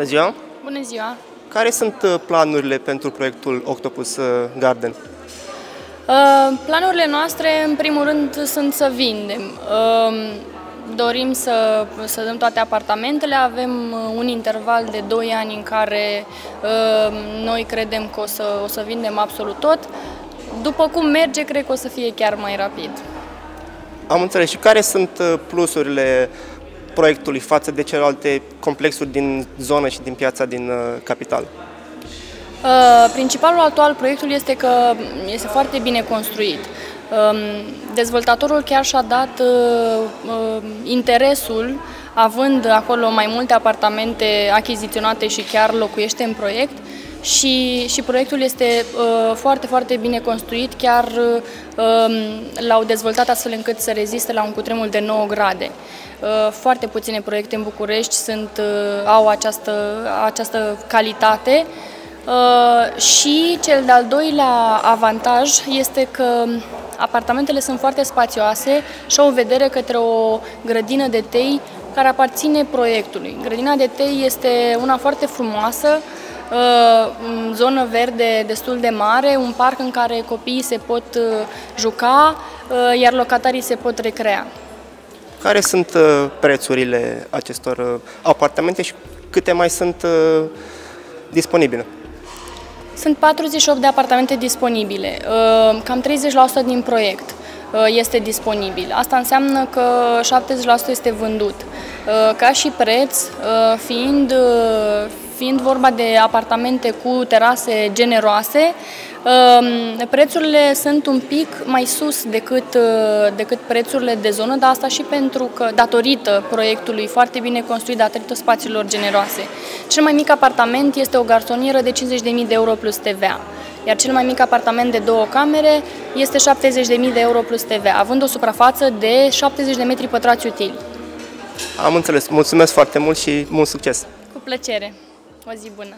Bună ziua! Bună ziua! Care sunt uh, planurile pentru proiectul Octopus uh, Garden? Uh, planurile noastre, în primul rând, sunt să vindem. Uh, dorim să, să dăm toate apartamentele, avem uh, un interval de 2 ani în care uh, noi credem că o să, o să vindem absolut tot. După cum merge, cred că o să fie chiar mai rapid. Am înțeles. Și care sunt uh, plusurile proiectului față de celelalte complexuri din zonă și din piața din uh, capital? Uh, principalul actual proiectul este că este foarte bine construit. Um, dezvoltatorul chiar și-a dat interesul, având acolo mai multe apartamente achiziționate și chiar locuiește în proiect, și, și proiectul este uh, foarte, foarte bine construit, chiar uh, l-au dezvoltat astfel încât să reziste la un cutremur de 9 grade. Uh, foarte puține proiecte în București sunt, uh, au această, această calitate uh, și cel de-al doilea avantaj este că apartamentele sunt foarte spațioase și au o vedere către o grădină de tei care aparține proiectului. Grădina de tei este una foarte frumoasă, zonă verde destul de mare, un parc în care copiii se pot uh, juca, uh, iar locatarii se pot recrea. Care sunt uh, prețurile acestor apartamente și câte mai sunt disponibile? Sunt 48 de apartamente disponibile, cam 30% din proiect este disponibil. Asta înseamnă că 70% este vândut. Ca și preț, fiind, fiind vorba de apartamente cu terase generoase, um, prețurile sunt un pic mai sus decât, uh, decât prețurile de zonă, dar asta și pentru că, datorită proiectului foarte bine construit, datorită spațiilor generoase. Cel mai mic apartament este o garsonieră de 50.000 de euro plus TVA iar cel mai mic apartament de două camere este 70.000 de euro plus TVA, având o suprafață de 70 de metri pătrați utili. Am înțeles. Mulțumesc foarte mult și mult succes! Cu plăcere! O zi bună!